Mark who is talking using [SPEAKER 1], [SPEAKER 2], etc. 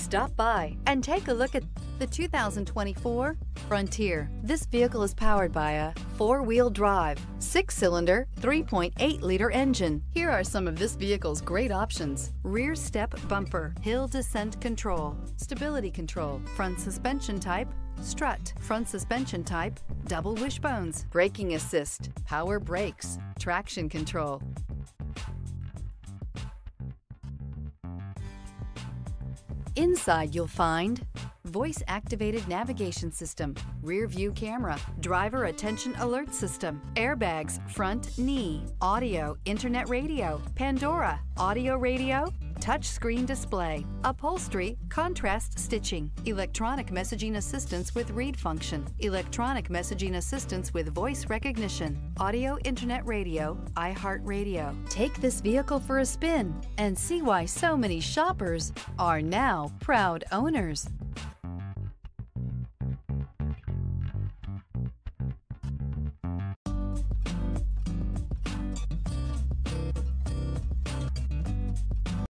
[SPEAKER 1] Stop by and take a look at the 2024 Frontier. This vehicle is powered by a four-wheel drive, six-cylinder, 3.8-liter engine. Here are some of this vehicle's great options. Rear step bumper, hill descent control, stability control, front suspension type, strut, front suspension type, double wishbones, braking assist, power brakes, traction control, Inside you'll find voice activated navigation system, rear view camera, driver attention alert system, airbags, front knee, audio, internet radio, Pandora, audio radio, touchscreen display, upholstery, contrast stitching, electronic messaging assistance with read function, electronic messaging assistance with voice recognition, audio internet radio, iHeartRadio. Take this vehicle for a spin and see why so many shoppers are now proud owners.